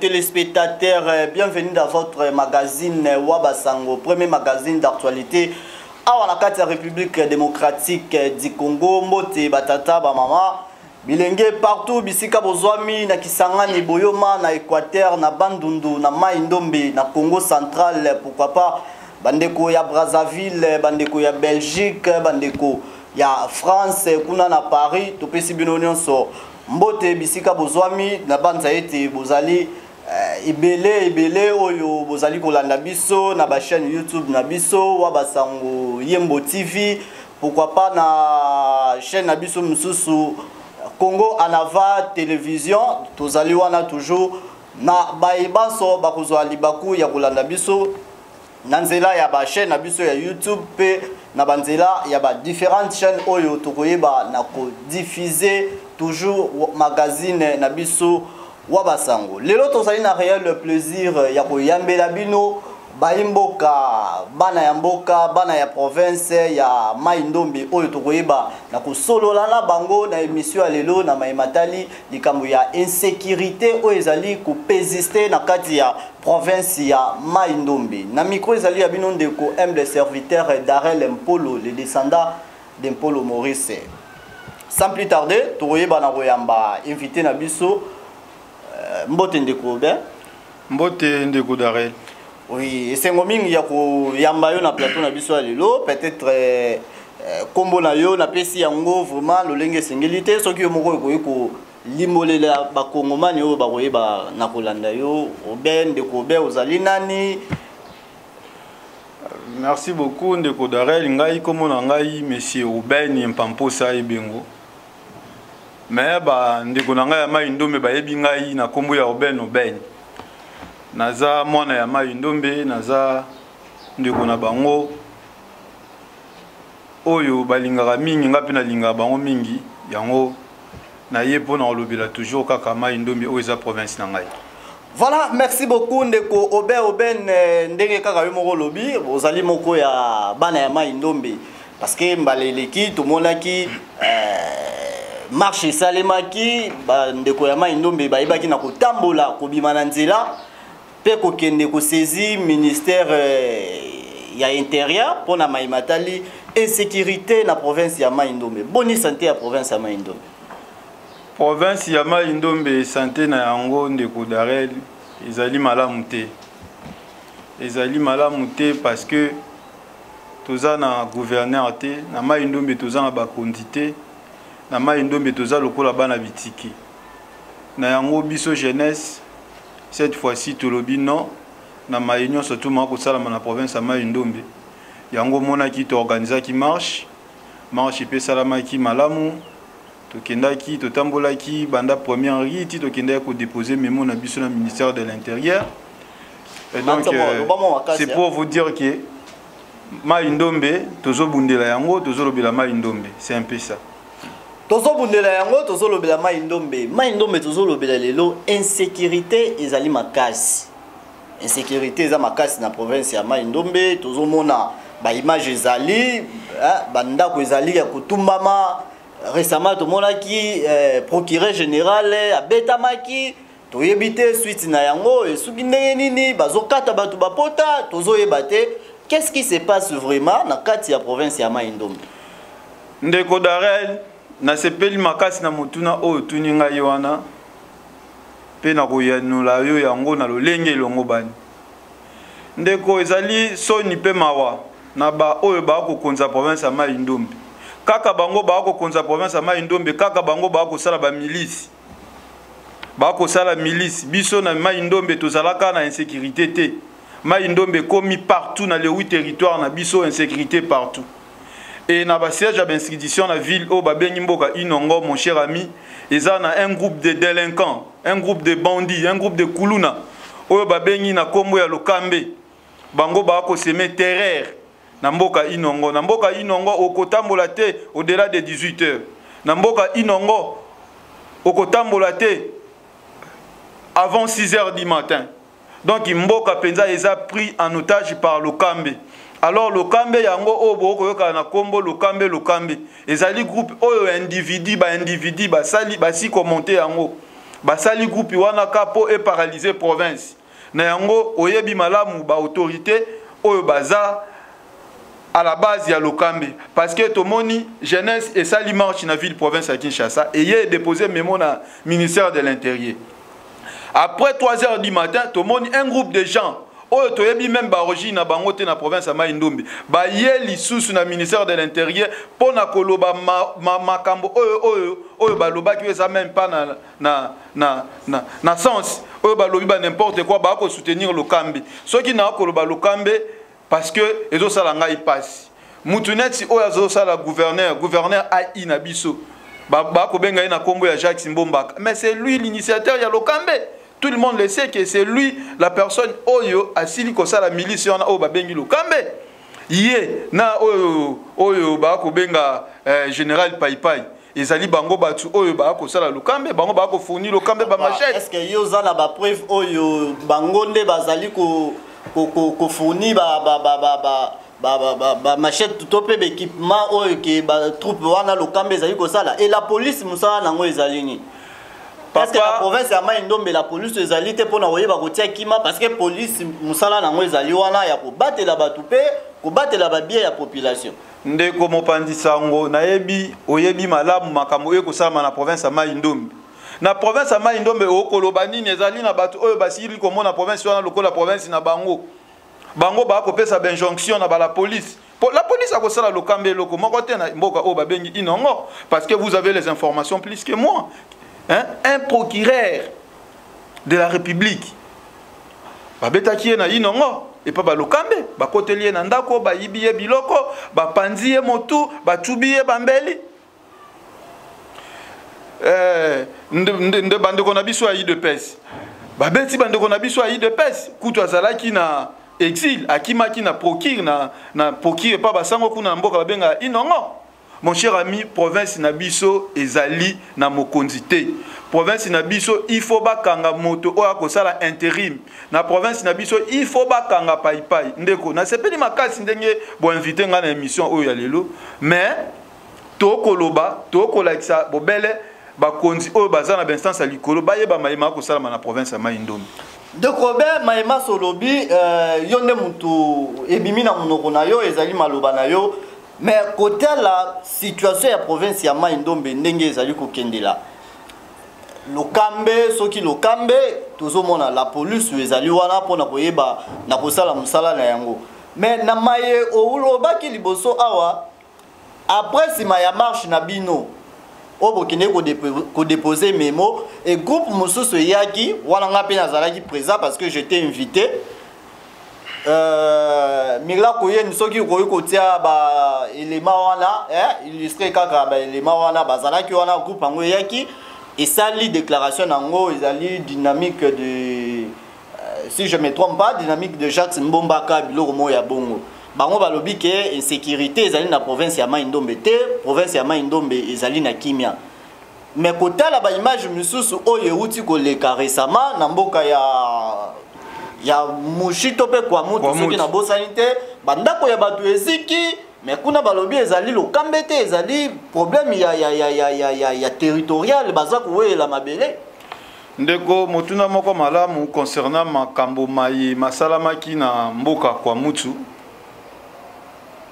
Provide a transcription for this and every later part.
téléspectateurs, euh, bienvenue dans votre magazine euh, Wabasango, premier magazine d'actualité. Awa na kati ya République démocratique euh, du Congo, mbote batata ba mama Bilenge partout bisika bozwami na Kisangani, Boyoma, na Equateur, na Bandundu, na Mai Ndombe, na Congo central, pourquoi pas bandeko ya Brazzaville, bandeko ya Belgique, bandeko ya France kuna na Paris, topesi bino nyonso mbote bisika bozwami na banza ete bozali Eh, ebele ebele oyo bozali kolanda biso na bachaîne youtube na biso wa basango yembo tv pourquoi pas na chaîne na biso mosusu congo anava télévision tozali wana toujours na baye banso bakozwa libaku ya kolanda biso na nzela ya ba chaîne na biso ya youtube mpe na banzela ya ba différentes chaînes oyo tokoyeba na kodiffuser toujours magazine na biso wa basango lelo tozali na réel plaisir ya koyambela bino bayi mboka bana ya mboka bana ya province ya mai ndombe oyo tokoyeba na kosolola na bango na emission ya lelo na mai matali likambo ya insecurite oyo ezali kopesiste na kati ya province ya mai ndombe na mikro ezali ya bino ndeko humble serviteur darel mpolo le descendant de mpolo maurice sans plus tarder tokoyebana koyamba invité na biso euh, mbote ndeko obe mbote ndeko darel oui esengo mingi ya koyamba yo na plateau na biso ya lelo peut-être euh, euh, nkombo euh, na yo napesi yango vraiment lolenge esengeli te soki yo moko ekoki kolimbolela bakongomani oyo bakoyeba na kolanda yo obe ndeko obe ozali nani merci beaucoup ndeko darel ngai nkombo na ngai monsieur oben mpamposa ebengo me bandeko na ngai ya mai ndombe bayebi ngai na nkombo ya oben oben naza mwana ya mai ndombe naza ndeko na bango oyo balingaka mingi ngai mpe nalingaka bango mingi yango naye mpo na kolobela toujours kaka mai ndombe oyo eza province na ngai Voilà, merci beaucoup ndeko Oben Oben euh, ndenge kaka yo moko lobi, ozali moko ya bana ya mai ndombe parce que mbala eleki tomonaki euh, marche esalemaki bandeko ya mai ndombe bayebaki na kotambola kobima na nzela mpe kokende kosaisi ministère euh, ya intérieur mpo na mai matali insécurité na province ya mai ndombe boni sante ya province ya mai ndombe Province ya Mai Ndombe sante na yango ndeko Darel ezali malamu te. Ezali malamu te parce que toza na gouverneur te, na Mai Ndombe toza na bakonzi te, na Mai Ndombe toza lokola bana bitike. Na yango biso jeunesse cette fois-ci tolobi non na maye nyonso tumaka kosalama na province ya Mai Ndombe. Yango omonaki toorganisaki marche, marche epesalamaki malamu Tokendaki, totambolaki banda première rue ti tokendaki ko déposer memo na biso na ministère de l'intérieur. Et donc euh, c'est hein. pour vous dire que Mayi Ndombe tozobundela yango tozolobela Mayi Ndombe, c'est un peu ça. tozobundela yango tozolobela mai ndombe mai ndombe tozolobela lelo insécurité ezali makasi insécurité eza makasi na province ya mai ndombe tozomona baimage ezali bandako ezali ya kotumbama Récemment tomonaki eh, procureur général eh, abetamaki toyebi te suite na yango esuki ndenge nini bazokata bato bapota tozoyeba te qu'est-ce qui se passe vraiment na kati ya province ya mai ndombe ndeko darel nasepeli makasi na motuna oyo otuni ngai wana mpe nakoyanola yo yango na lolenge elongobani Ndeko, ezali soni mpe mawa na ba oyo ba kokonza province ya Mai Ndombe. Kaka bango ba kokonza province ya Mai Ndombe, kaka bango ba kosala ba milice. Ba kosala milice. Biso na Mai Ndombe tozalaka na insécurité te. Mai Ndombe komi partout na le 8 territoire na biso insécurité partout. et na ba siège ya ba institution na ville oyo babengi mboka inongo mon cher ami eza na un groupe de délinquants un groupe de bandits un groupe de kuluna oyo babengi na nkombo ya lokambe bango baakoseme terreur na mboka inongo na mboka inongo okotambola te au-delà de 18 heures na mboka inongo okotambola te avant 6 heures du matin donc mboka mpenza eza pris en otage par lokambe alors lokambe yango oyo bokoki koyokana na nkombo lokambe lokambe ezali groupe oyo individu baindividu basali basi komonte yango basali groupe wana ka mpo eparalyse province na yango oyebi malamu baautorité oyo baza à la base ya lokambe parce que tomoni jeunesse esali marche na ville province ya kinshasa eye edepose memo na ministère de l'intérieur après 3 heures du matin tomoni un groupe de gens oyo toyebi meme baorigine na bango te na province ya mai ndombe baye lisusu na ministère de l'intérieur mpo na koloba makambo ma, ma oyo oyo oyo balobaki oyo eza meme pas na, na, na, na, na sens oyo balobi ba n'importe quoi bakosoutenir lokambe soki naa koloba lokambe parce que ezo sala ngai pasi mutu neti oyo azo sala gouverneur gouverneur ai na biso ba, ba ko benga ye na kombo ya Jacques Mbombaka mais c'est lui l'initiateur ya Lokambe tout le monde le sait que c'est lui la personne oyo asili ko sala milice wana oyo ba bengi Lokambe ye na oyo oyo ba ko benga euh, général Pai Pai ezali bango bato oyo baya kosala lokambe bango baya kofourni lokambe bamachete eske yo oza na bapreuve oyo bango nde bazali kofourni bamachete to mpe baekipement oyo ke batroupe wana lokambe ezali kosala e la polise mosala na yango ezali nini parce que la province ya mai ndombe la police ezali te mpona koyeba kotia kima parce que police mosala na yango ezali wana ya kobatela bato mpe kobatela babie ya population Ndeko mopanzi sango, nayebi oyebi malamu makambo oyo ekosalama na province ya Mai Ndombe. Na province ya Mai Ndombe okoloba nini? Ezali na bato oyo basili komona province wana lokola province na bango. Bango bakopesa benjonction na bala police Po, la police akosala lokambe eloko moko te na mboka oyo babengi inongo parce que vous avez les informations plus que moi hein? un procureur de la république babetaki ye na inongo epa balokambe bakoteli ye na ndako bayibi ye biloko bapanzi ye motu bacubi ye bambeli eh, nde, nde, nde bandeko na biso ya idps babeti bandeko na biso ya idps kutu azalaki na exil akimaki na prokire na, na prokire epa basango kuna na mboka babengaka inongo Mon cher ami, province na biso ezali na mokonzi te. Province na biso il faut bakanga moto oyo akosala interim. Na province na biso il faut bakanga paipai. Ndeko, nasepeli makasi ndenge bo invite nga na émission oyo ya lelo, mais tokoloba, tokolakisa bobele bakonzi oyo baza na bainstance ya likolo bayeba mayema akosalama na province ya Mai Ndombe. ndeko obe mayema solobi euh, yo nde motu ebimi na monoko na yo ezali maloba na yo mais kotala situation ya province ya mai ndombe ndenge ezali kokendela lokambe soki lokambe tozomona la police ezali wana mpona koyeba na kosala mosala na yango me na maye olobaki liboso awa après nsima ya marche na bino oyo bokende kodepose memo e groupe mosusu eyaki wana ngai mpe nazalaki présent parce que j'étais invité Euh, miracle koyeni soki okoki kotia baelema wana eh, illustre kaka baelema wana bazalaki wana groupe yango eyaki esali déclaration na yango ezali dynamique de euh, si je me trompe pas dynamique de jacques mbombaka biloko moko ya bongo bango balobi ke insécurité ezali na province ya mai ndombe te province ya mai ndombe ezali na kimia mais kotala ba image misusu oyo euti koleka récemment na mboka ya ya mushi to mpe kwamutu soki nabosani te bandako ya bato eziki mais kuna balobi ezali lokambe te ezali problème ya, ya, ya, ya, ya, ya, ya territorial baza kowelela mabele ndeko motuna moko malamu concernant makambo maye masalamaki na mboka kwamutu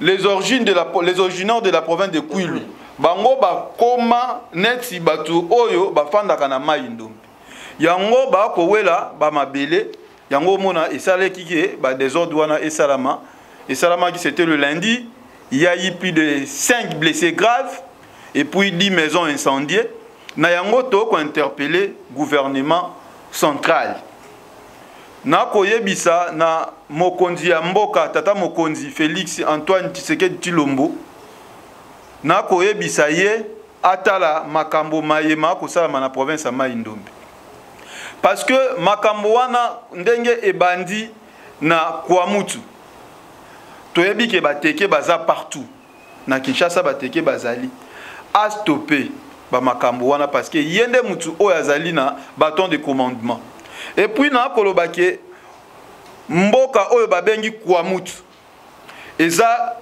les origines de la les originaires de la province de Kwilu bango bakoma neti bato oyo bafandaka na mai ndombe yango bakowela bamabele yango omona esalaki ke badesordre wana esalama esalamaki c'était le lundi il y a eu plus de 5 blessés graves et puis 10 maisons incendiées na yango tokointerpelle gouvernement central nakoyebisa na mokonzi ya mboka tata mokonzi Felix Antoine Tshisekedi Tshilombo nakoyebisa ye atala makambo maye makosalama na province ya Mai Ndombe parce que makambo wana ndenge ebandi na Kwamutu toyebi ke bateke baza partout na kinshasa bateke bazali astope bamakambo wana parce que ye nde motu oyo azali na baton de commandement epuis na koloba ke mboka oyo babengi kwamutu eza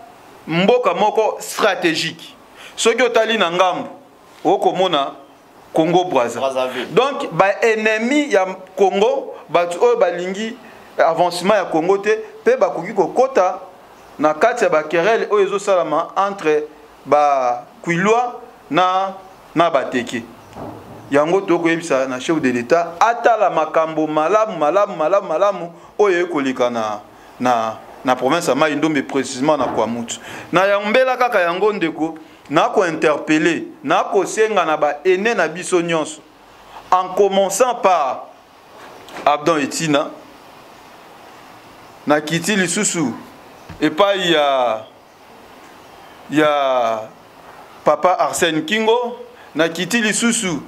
mboka moko stratégique soki otali na ngambo okomona congo braza donc baennemi ya congo bato oyo balingi avancement ya congo te mpe bakoki kokɔta na kati ya bakerele oyo ezosalama entre baquillois na, na bateke yango tokoyebisa na chef de l'etat atala makambo malamu malamu malamu malamu oyo ekoleka na, na, na province ya mai ndombe précisement na kwamutu na ya mbela kaka yango ndeko na ko interpeller na kosenga na ba aînés na biso nyonso en commençant par Abdon Etina na kiti lisusu epai ya ya papa Arsène Kingo na kiti lisusu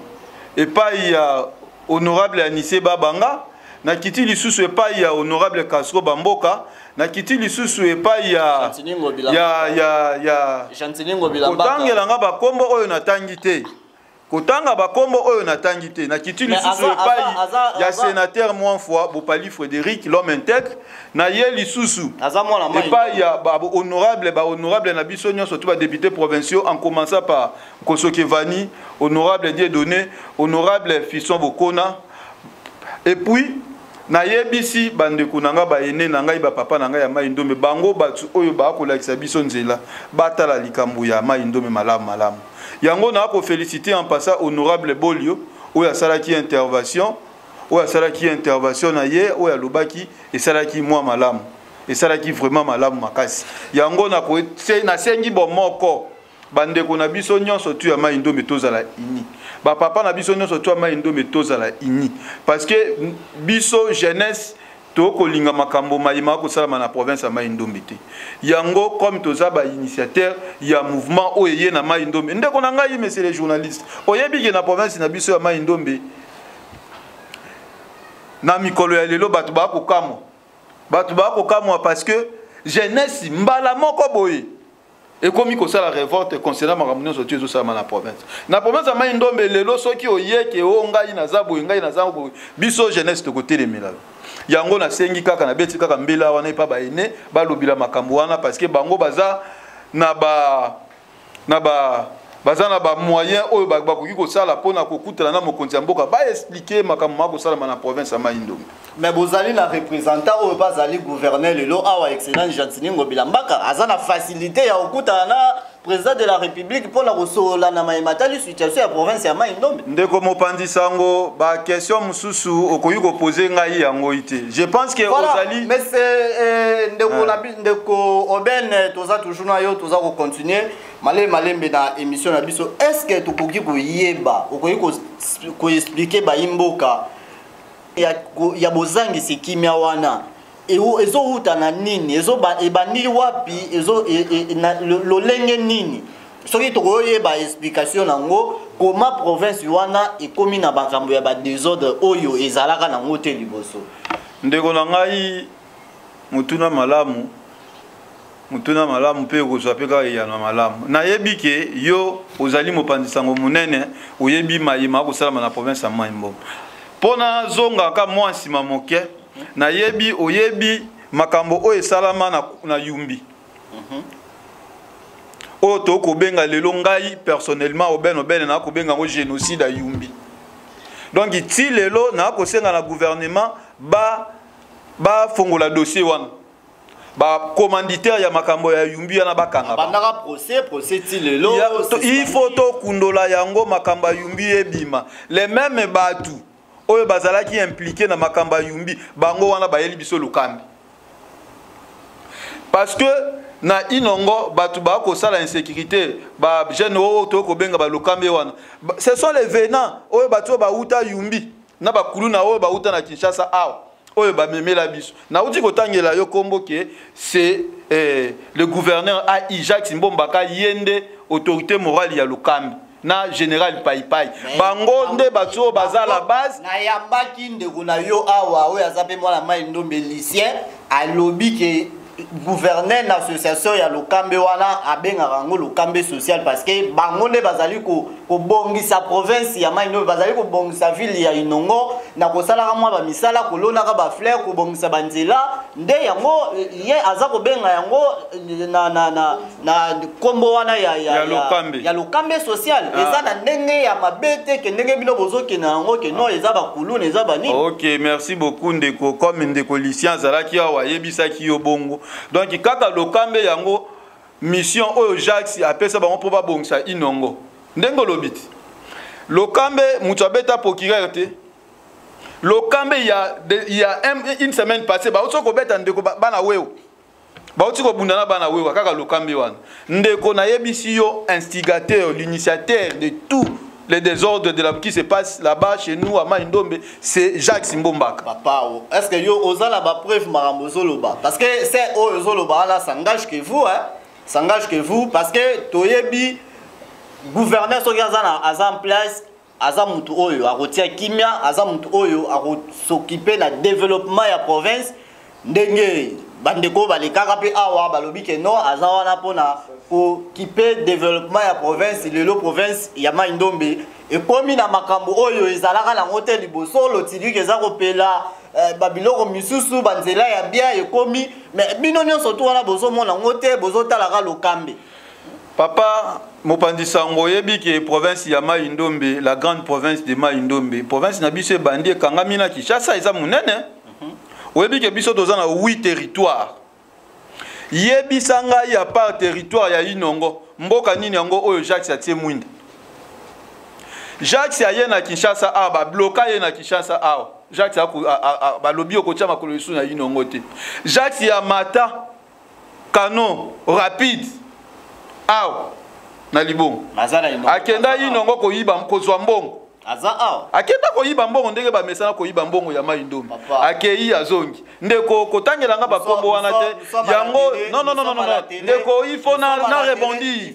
epai ya honorable Anise Babanga na kiti lisusu epai ya honorable Castro Bamboka nakiti lisusu epai ya ya ya ya kotangela nga bakombo oyo natangi te kotanga bakombo oyo natangi te nakiti lisusu epai ya sénateur mwa fois bopali frédéric l'homme intègre naye lisusu epai ya bahonorable bahonorable na biso nyonso to badéputé provinciaux en commençant par kosokevani honorable dieu donné honorable fison bokona et puis nayebisi bandeko na ngai bayene na ngai bapapa na ngai ya mai ndombe bango bato oyo baakolakisa biso nzela batala likambo ya mai ndombe malamu malamu yango naa kofelicite en passa honorable bolio oyo asalaki intervention oyo asalaki intervention na ye oyo alobaki esalaki mwa malamu esalaki vraiment malamu makasi yango nasengi bomoko bandeko na biso nyonso tu ya mai ndombe tozala ini bapapa na biso nyonso tu ya mai ndombe tozala ini parce que biso jeunesse tokolinga makambo mayima akosalama na province ya mai ndombe te yango comme toza bainitiateur ya mouvement oyo eye na mai ndombe ndeko na ngai monsieur le journaliste oyebi ke na province na biso ya mai ndombe na mikolo ya lelo bato bakokamwa bato bakokamwa parce que jeunesse mbala moko boye ekomi kosala revolte concernant makambo nyonso ti ezosalama na province na province ya mai ndombe lelo soki oyeke o oh, ngai naza boye ngai naza boye biso jeunesse tokotelemela yo yango nasengi kaka nabeti kaka mbela wana epa baine balobela makambo wana parce que bango baza na ba na ba baza na bamoyen oyo bakoki kosala mpo na kokutana na mokonzi ya mboka baexplike makambo makosalama na province ya mai ndombe mais bozali na représentant oyo mpe azali gouverneur lelo awa excellence gentini ngobila mbaka aza na facilité ya kokutana na président de la république mpo na kosolola na maye matali situation ya province ya mai ndombe ndeko mopanzi sango baquestion mosusu okoki kopose ngai yangoi te je pense que voilà. ozali mais euh, ndeko, ah. na, ndeko oben euh, toza toujours na yo toza kocontinue male malembe na émission na biso est ce que tokoki koyeba okoki koexplike bayimboka ko ya, ya bozangisi kimia wana ezowuta na nini ebandi wapi ezo, e, e, na, lolenge nini soki tokoyeba explication na yango koma province wana ekomi na makambo ya badesordre oyo ezalaka na yango te liboso ndeko na ngai motuna malamu motuna malamu mpe okozwa mpe kaka eyano ya malamu nayebi ke yo ozali mopanzi sango monene oyebi mayema akosalama na province ya mai mboma mpo nazonga ka mwa nsima moke nayebi oyebi makambo oyo esalama na, na yumbi mm -hmm. oyo tokobenga lelo ngai personnellement obene obene nakobenga yango génocide ya yumbi donc ti lelo nakosenga na gouvernement ba bafongola dossier wana bacommanditaire ya makambo ya yumbi wana bakangail faut tokundola yango makambo ya yumbi ebima le meme bato oyo bazalaki implike na makambo ya yumbi bango wana bayeli biso lokambi parce que na inongo bato bakosala insécurité bajeune oyo tokoki kobenga balokambi wana ce sont les venants oyo bato oyo bauta yumbi na bakuluna oyo bauta na kinshasa awa oyo bamemela biso nauti kotangela yo nkombo ke se eh, le gouverneur a ijax mbombaka ye nde autorité morale ya lokambi na général paipai bango nde bato oyo baza la base nayambaki ndeko na yo awa oyo aza mpe mwana mai ndombe lucien alobi ke gouverneur na association ya lokambe wana abengaka yango lokambe social parce que bango nde bazali kobongisa province ya mai ndombe bazali kobongisa ville ya inongo na kosalaka mwa bamisala kolonaka bafleur kobongisa banzela nde yango ye aza kobenga yango na, na, na na nkombo wana ya, ya, ya, lokambe. ya lokambe social ah. eza na ndenge ya mabe te ke ndenge bino bozokende yango ke no eza bakuluna eza banini ok merci beaucoup ndeko comme ndeko lucien azalaki awa ayebisaki yo bongo donc kaka lokambe yango mission oyo jacques apesa bango mpo babongisa inongo ndenge olobi te lokambe moto abeta procureur te lokambe ya, ya une semaine passé baoso kobeta ndeko bana weo bauti kobunda na bana wewa kaka lokambi wana ndeko nayebisi yo instigateur l'initiateur de tout les désordres de la qui se passe là-bas chez nous à Maïndombe, c'est Jacques Simbombaka. Papa, oh, est-ce que yo oza la ba preuve marambo zoloba parce que c'est oh zoloba là s'engage que vous hein, s'engage que vous parce que toyebi gouverneur soki aza na aza en place aza mutu oyo akotia kimia aza mutu oyo akosokipe na developement ya province ndenge bandeko balekaka mpe awa balobi ke non aza wana mpona kokipe developement ya province lelo province ya mai ndombe ekomi na makambo oyo ezalaka nango te liboso lotilike eza kopela eh, babiloko misusu banzela ya bien ekomi me bino nyonso tu wana bozomona yango te bozotalaka lokambe Papa mopanzi sango oyebi ke province ya Mai Ndombe, la grande province de Mai Ndombe, province na biso ebandi ekangami na Kinshasa eza monene. Mhm. Oyebi ke biso toza na 8 territoire. Yebisa ngai ya part territoire ya Inongo, mboka nini yango oyo Jacques atie mwinda. Jacques aye na Kinshasa awa ba bloka ye na Kinshasa awa. Jacques balobi okotia makolo lisusu na Inongo te. Jacques ya mata canon rapide awa na libongo akenda inongo koyiba kozwa mbongo aza awa akenda koyiba mbongo ndenge bamesana koyiba mbongo ya mai ndombe akei azongi ndeko kotangela nga bakombo wana te yango nononono ndeko ifo na rebondir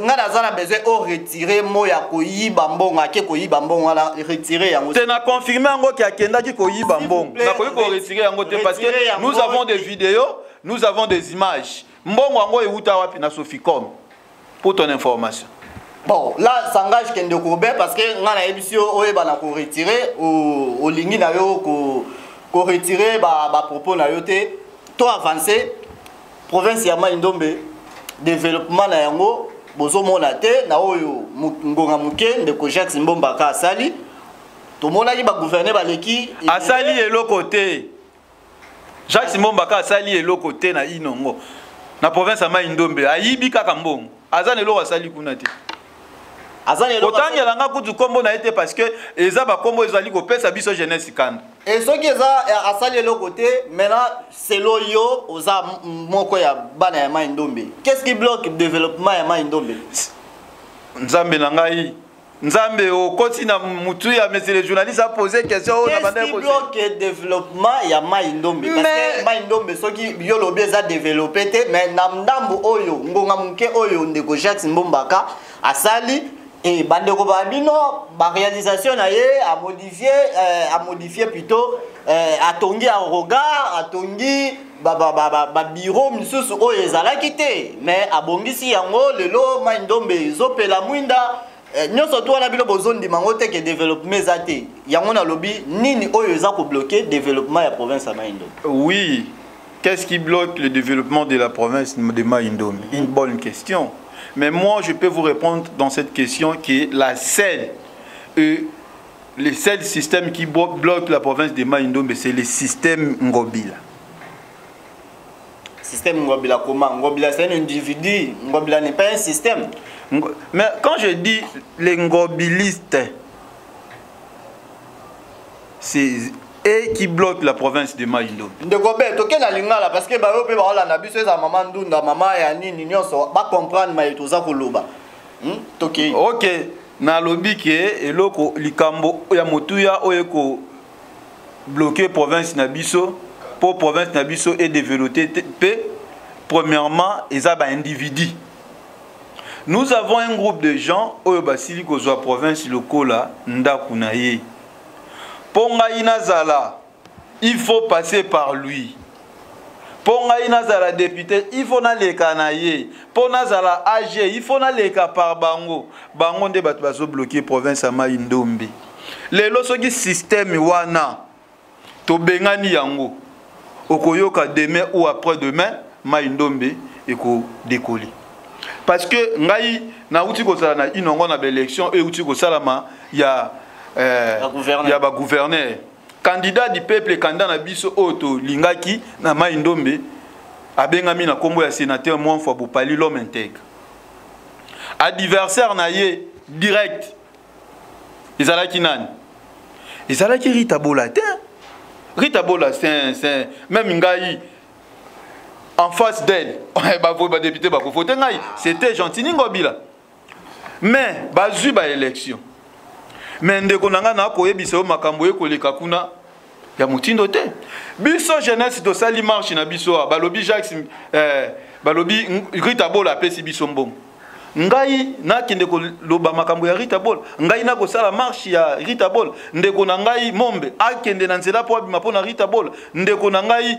nga naza na besoin o retire mo ya koyiba mbongo ake koyiba mbongo wana retire yango te na confirme yango ke akendaki koyiba mbongo nakoki koretire yango te parce que nous avons des vidéos nous avons des images mbongo yango ewuta wapi na soficom pour ton information bon là sangage kende kobe parce que nga nayebisi yo oyebana koretire olingi na yo koretire bapropos na yo te to avance Province ya Mai Ndombe development na yango bozomona te na oyo ngonga moke ndeko Jacques Mbombaka asali tomonaki bagouverne baleki asali eloko te jacques simombaka asali eloko te na inongo na province ya mai ndombe ayibi kaka mbongo aza na eloko asali kuna te kotangela nga kutu nkombo na ye te parce que eza bankombo ezali kopesa biso jeunesse kanda e soki eza asali eloko te maintenant selo yo oza moko ya bana ya mai ndombe qu'est ce qui bloque développement ya mai ndombe nzambe na ngai nzambe okoti na mutu ya monsieur le journaliste apose question oyo na banda bloque développement ma ya mai ndombe parce mai ndombe soki yo lobi eza développé te mais na ndambo oyo ngonga moke oyo ndeko jacques mbombaka asali e bandeko ba bino baréalisation na ye amodifie euh, amodifie plutôt euh, atongi ya regard atongi babiro mosusu oyo ezalaki te mais abongisi yango lelo mai ndombe ezopela mwinda Eh, nyonso to wana bino bozondima yango te ke développement eza te yango nalobi nini oyo eza kobloke développement ya province ya mai ndombe oui qu'est-ce qui bloque le développement de la province de mai ndombe une bonne question mais moi je peux vous répondre dans cette question qui est la seule euh, le seul système qui bloque la province de mai ndombe c'est le système ngobila Système Ngobila comment Ngobila c'est un individu. Ngobila n'est pas un système. Mais quand je dis les ngobilistes, c'est et qui bloque la province de Maïndo. Ndeko be toke na lingala parce que ba yo pe ba ola na biso eza maman ndunda maman ya nini nyonso ba comprendre mai toza koloba. Hmm? Toke. OK. Na lobi ke eloko likambo ya motuya oyo ko bloquer province na biso pour province na biso est développée pe premièrement eza ba individu nous avons un groupe de gens oyo basili kozwa province lokola ndako na ye mpo ngai nazala il faut passer par lui mpo ngai nazala depute ifo naleka na ye mpo nazala ag ifo naleka par bango bango nde bato bazobloke province ya mai ndombe lelo soki systeme wana tobengani yango okoyoka demain ou après demain mai ndombe ekodekoli parce que ngai nauti kozala na inongo na baélection euti kosalama ya, eh, ya bagouverneur candidat du peuple candidat na biso oyo tolingaki na mai ndombe abengami na nkombo ya sénateur mwanfwa bopali l'homme intègre adversaire na ye direct ezalaki nani ezalaki rita bola te rita bola sain sain meme ngai en face d'elle badepute bakovote ngai c'était gentini ngobila mais bazwi ba élection mais ndeko na ngai nakoyebisa yo makambo ye koleka kuna ya motindo te biso jeunesse tosali marche na biso awa balobi jacques eh, balobi rita bola apesi biso mbongo ngai nakende koloba makambo ya rita bol ngai nakosala marche ya rita bol ndeko na ngai mombe akende na nzela mpo abima mpo na rita bol ndeko na ngai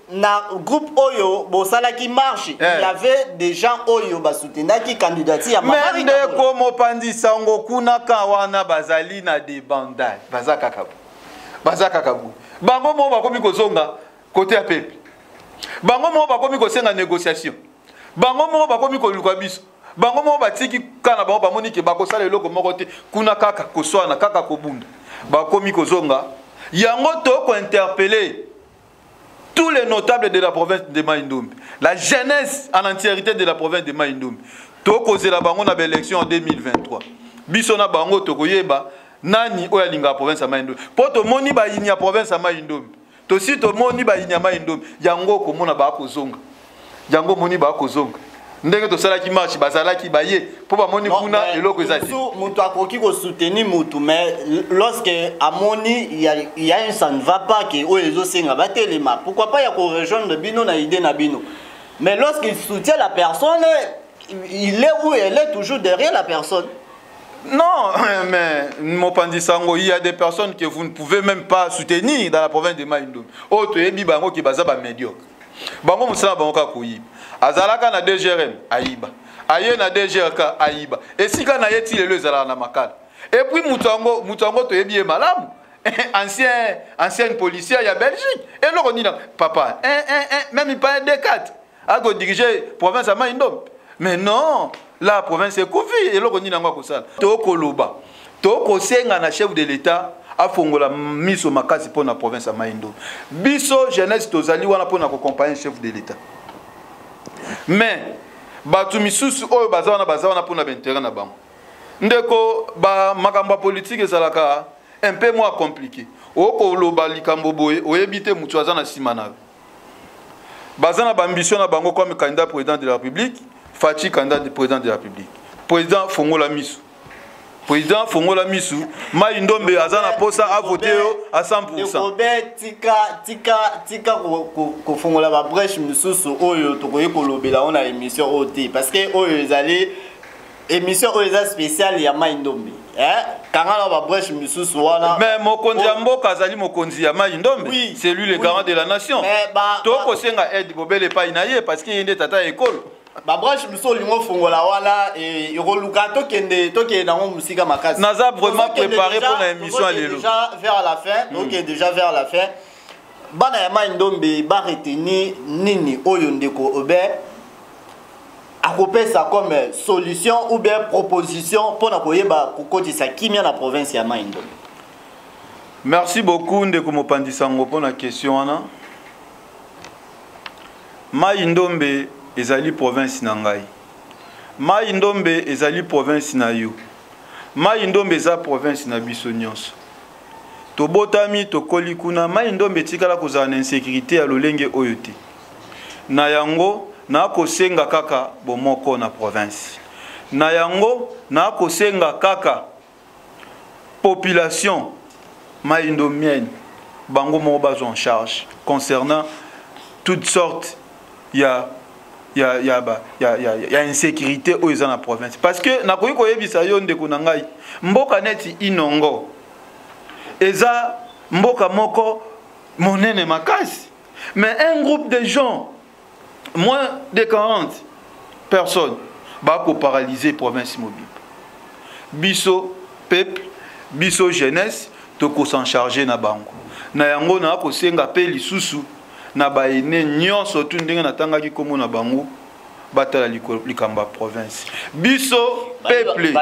na groupe oyo bosalaki marche eh. il y avait des gens oyo basoutenaki candidature ya mame ndeko mopanzi sango kuna ka wana bazali na debandai baza kaka bo baza kaka bo bango moko bakomi kozonga kote ya pepe bango moko bakomi kosenga négociation bango moko bakomi koluka biso bango moko batiki kaka na bango bamoni ke bakosala eloko moko te kuna kaka koswana kaka kobunda bakomi kozonga yango tokointerpele tous les notables de la province de Maïndoumbe, la jeunesse en entièreté de la province de Maïndoumbe, tokozela bango na baélection en 2023 biso na bango tokoyeba nani oyo alingaka province ya Maïndoumbe mpo tomoni bayini ya province ya Maïndoumbe tosi tomoni bayini ya Maïndoumbe yango okomona bakozonga yango omoni bakozonga ndenge tosalaki marche bazalaki baye mpo bamoni kuna eloko eza te moto akoki kosoutenir motu mais lorsque amoni ya un ça ne va pas ke oyo ezosenga batelema pourquoi pas ya korejoindre bino na idée na bino mais lorsqu'il soutient la personne il est où elle est toujours derrière la personne Non, mais Mopandi Sango, il y a des personnes que vous ne pouvez même pas soutenir dans la province de Maïndoum. Autre, et Bibango qui baza ba médiocre. bango mosala bango kaka koyiba azalaka na dgrm ayiba aye na dgrk ayiba esika na ye ti lelo ezalaka na makala epuis moto yango moto yango toyebi ye malamu ancien ancienne policière ya belgique eloko nini papa eh, eh, eh, meme pas un decate akodirige province ya mai ndombe mais non la province ekufi eloko nini yango akosala tokoloba tokosenga na chef de l'etat afongola miso makasi mpo na province ya mai ndombe biso jeunesse tozali wana mpo na kocompagne chef de l'etat mais bato misusu oyo baza wana baza wana mpo na baintere na bango ndeko makambo ya politike ezalaka un peu moins compliqué okoloba likambo boye oyebi te moto aza na nsima na yo baza na baambition na bango comme candidat président de la république faci candidat président de la république président fongola miso président afongola misu mai ndombe aza na posa avote yo a 100tika kofongola babreche mosusu oyo tokoki kolobela yango na émission oyo te parce que oyo ezali émission oyo eza spéciale ya mai ndombe eh? kanga na babreche misusu wana mais mokonzi ya mboka azali mokonzi ya mai ndombe oui, c'est lui le oui. garant de la nation tokosenga aide bobele epai na ye parce que ye nde tata ya ekolo babranche mosusu olingi ofongola wana eh, ekoluka tokende tokende nango mosika makasi naza vraiment préparé mpo na émission ya lelo vers la fin hmm. tokende déjà vers la fin bana ya mai ndombe bareteni nini oyo ndeko obert akopesa comme euh, solution ou bien proposition mpo na koyeba kokotisa kimia na province ya mai ndombe merci beaucoup ndeko mopanzi sango mpo na question wana Mayi Ndombe ezali province na ngai. Mayi Ndombe ezali province na yo. Mayi Ndombe eza province na biso nyonso. Tobotami, tokoli kuna. Mayi Ndombe etikala kozala na insécurité ya lolenge oyo te. Na yango na kosenga kaka bomoko na province. Na yango na kosenga kaka population maindomienne bango moko bazwa en charge concernant toutes sortes ya ya, ya, ba, ya, ya, ya insécurité oyo eza na province parce que nakoki koyebisa yo ndeko na ngai mboka neti inongo eza mboka moko monene makasi mais un groupe de gens moins de 40 personnes bakoparalyse province mobimba biso peuple biso jeunesse tokosan charge na bango na yango na kosenga mpe lisusu na baene nyonso tu ndenge natangaki nkombo na bango batala likambo ya province biso peuple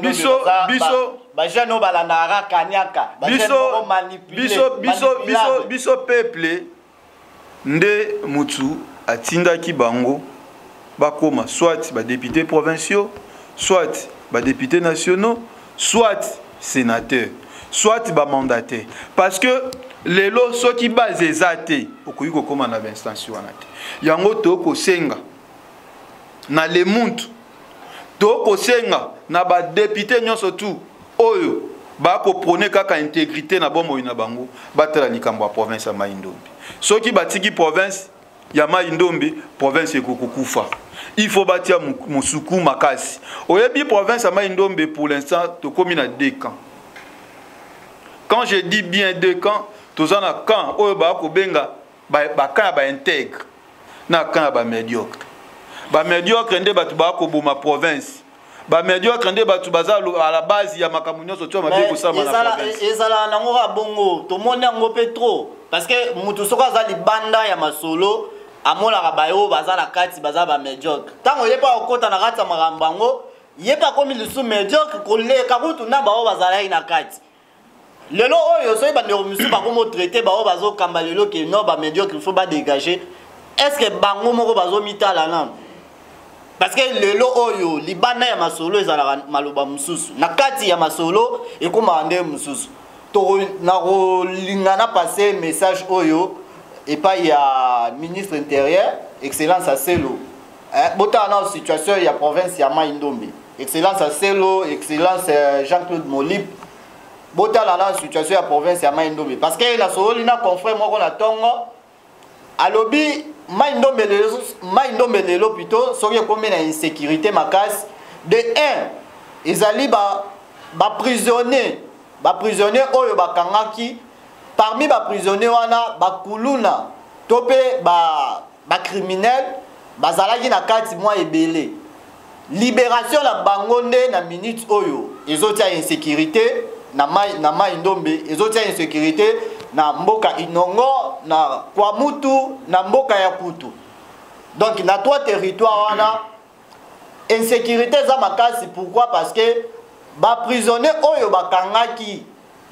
biso biso bajeune oyo balandaka kaka kaniaka biso biso biso biso peuple nde mutu atindaki bango bakoma soit ba députés provinciaux soit ba députés nationaux soit sénateur soit ba mandataire parce que lelo soki base eza te okoki kokoma na bainstance wana te yango tokosenga na le muntu tokosenga na badepute nyonso tu oyo bakoprone kaka intégrité na bomoi na bango batala likambo ya province ya mai ndombe soki batiki province ya mai ndombe province ekokokufa il faut batia mosuku makasi oyebi province ya mai ndombe pour l'instant tokomi na deux camps quand je dis bien deux camps toza na camp oyo bakobenga ba ba camp ya ba intègre na camp ya ba médiocre ba médiocre nde bato ba ko boma province ba médiocre nde bato baza à la base ya makambo nyonso tyo mabe kosala na province ezala nango ka bongo tomoni yango pe trop parce que mutu soko aza libanda ya masolo amonaka baye oyo baza na kati baza ba médiocre ntango ye mpe akokota na kati ya makambo yango ye mpe akomi lisusu médiocre koleka kutu na baoyo bazalaki na kati lelo oyo soki bandeko mosusu bakomo traite baoyo bazokamba lelo ke non bamédiocre faut badégage est ce que bango moko bazomitala nano parce que lelo oyo libanda ya masolo ezalaka maloba mosusu na kati ya masolo ekomaka ndenge mosusu nakolinga na passe message oyo epai ya ministre intérieur excellence aselo Eh, botala nao situation ya province ya mai ndombe excellence aselo excellence eh, jean claude molip botala na situation ya province ya mai ndombe parce que nasololi na confrère moko na ntongo alobi mai ndombe lelo mai ndombe lelo plutôt soki ekomi na insécurité makasi de 1 ezali baprisonnier ba baprisonnier oyo bakangaki parmi baprisonnier wana bakuluna to mpe ba ba criminel bazalaki na kati mwa ebele liberation na bango nde na minute oyo ezotia insécurité na mai na mai ndombe ezotia insécurité na mboka inongo na kwamutu na mboka ya kutu donc na trois territoire wana insécurité eza makasi pourquoi parce que baprisonnier oyo bakangaki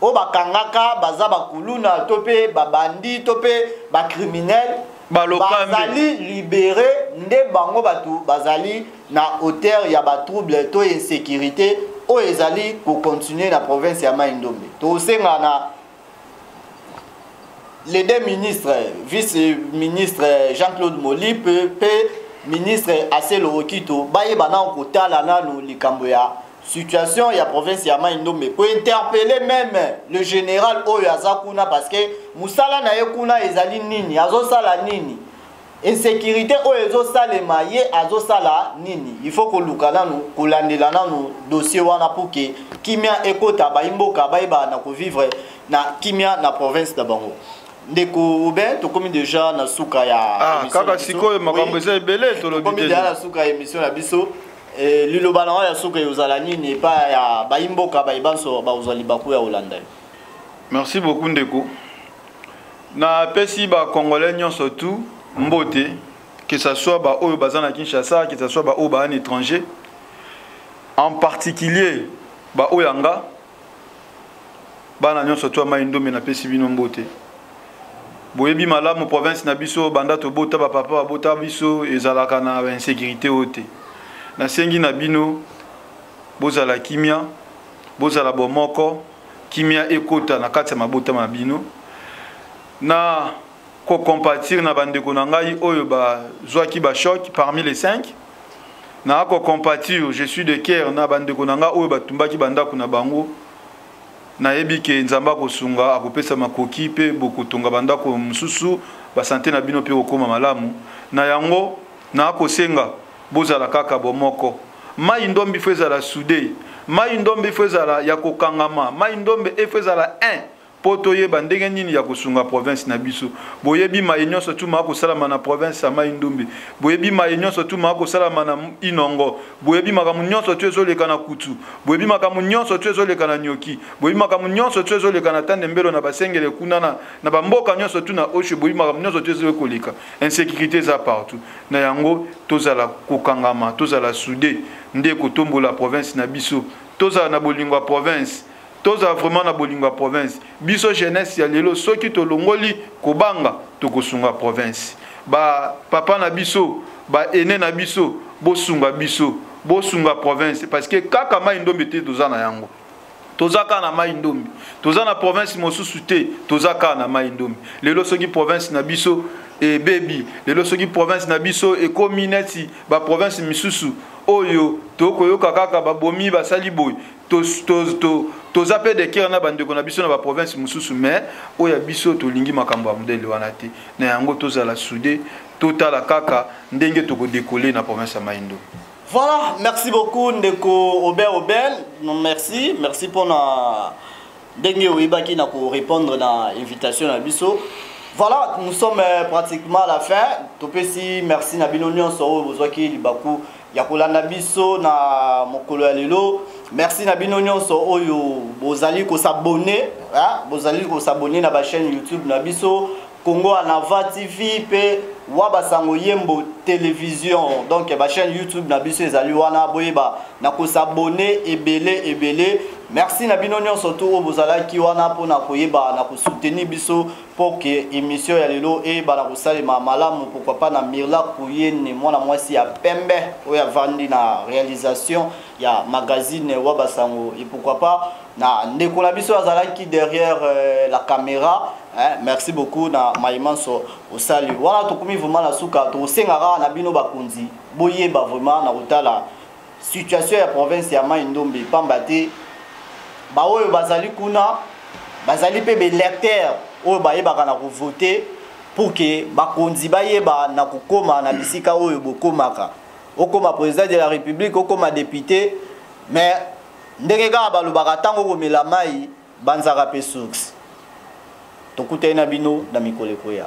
oyo bakangaka baza bakuluna to mpe babandi to mpe bacriminele bazali libere nde bango bato bazali na hauteur ya batrouble to insécurité oyo ezali kocontinue na province ya mai ndombe tosenga na les deux ministres, vice-ministre Jean-Claude Molip et ministre Aselo Okito, baye banao kotala nanu likambo ya situation ya province ya mai ndombe kointerpele meme le général oyo aza kuna parce que mosala na ye kuna ezali nini azosala nini insécurité oyo ezosalema ye azosala nini il faut koluka nanu kolandela nanu dossier wana pour ke kimia ekota bayimboka bayebaka na kovivre na kimia na province na bango ndeko Aubin tokomi deja na suka ya ah, kaka sikoyo makambo eza ebele tolobi deja na suka ya emission na biso Eh, liloba na yo ya suka ekozala nini epai ya bayimboka baye banso bakozwa libaku ya kolanda yo merci beaucoup ndeko napesi bacongolais nyonso tu mbote que ça soit baoyo baza na kinshasa que ça soit baoyo baa na étranger en particulier baoyo ya nga bana nyonso to mai ndombe napesi bino mbote boyebi malamu province na biso banda tobota bapapa babota biso ezalaka na bainsécurité oyo te nasengi na bino bozala kimia bozala bomoko kimia ekota na kati ya mabota ma bino na ko compatir na bandeko na ngai oyo bazwaki ba choc parmi les 5 na ko compatir je suis de cœur na bandeko na ngai oyo batumbaki bandako na bango nayebi ke nzambe akosunga akopesa makoki mpe bokotonga bandako mosusu basante na bino mpe kokoma malamu na yango na kosenga bozala kaka bomoko mai ndombi fo ezala sude mai ndombi fo ezala ya kokangama mai ndombe efo ezala 1 mpo toyeba ndenge nini ya kosunga province na biso boyebi maye nyonso tu maa kosalama na province ya mai ndumbi boyebi maye nyonso tu maa kosalama na inongo boyebi makambo nyonso tu ezoleka na kutu boyebi makambo nyonso tu ezoleka na nyoki boyebi makambo nyonso tu ezoleka na tande mbelo na basengele kuna na, na bamboka nyonso tu na osho boyebi makambo nyonso tu ezali koleka insécurité eza partout na yango tozala kokangama tozala soude nde kotombola province na biso tozala na bolingo ya province tozala vraiment na bolingo ya province biso jeunesse ya lelo soki tolongoli kobanga tokosunga province ba papa na biso ba aine na biso bosunga biso bosunga province parce que kaka mai ndombe te toza na yango toza kaka na mai ndombe toza na province mosusu te toza kaka na mai ndombe lelo soki province na biso ebebi lelo soki province na biso ekomi neti baprovince misusu oyo tokoyoka kaka babomi basali boye toza to, to, to mpe dekere na bandeko na biso na baprovince mosusu mais oyo ya biso tolingi makambo ya modele wana te na yango tozala soude totala kaka ndenge tokodekole na province ya maindo voilà merci beaucoup ndeko obel obel merci merci mpona ndenge oyebaki na korépondre na invitation na biso voilà nous sommes euh, pratiquement à la fin topesi merci na bino nyonso oyo bozwaki libaku ya kolanda biso na mokolo ya lelo merci na bino nyonso oyo bozali kosabone bozali kosabone na bachaîne youtube na biso congo anava tv mpe wabasango yembo television donc bachaîne youtube na biso ezali wana boyeba na kosabone ebele ebele merci na bino nyonso to oyo bozalaki wana mpona koyeba na kosoutenir biso Pour que emission ya lelo eyebana kosalema malamu pourquoi pas na Mirla Kuyene mwana mwasi ya pembe oyo avandi na réalisation ya magazine wa basango et pourquoi pas na ndeko na biso azalaki derrière euh, la caméra hein, merci beaucoup na maye manso osali wana tokomi vraiment na suka tokosengaka na bino bakonzi boyeba vraiment na kotala situation ya province ya mai ndombe pamba te baoyo bazali kuna bazali mpe belecteur oyo bayebaka na kovote pour ke bakonzi bayeba na kokoma na bisika oyo bokomaka okoma président de la république okoma député mais ndenge kaka balobaka ntango okomela mai banzaka mpe source tokutani na bino na mikolo ekoya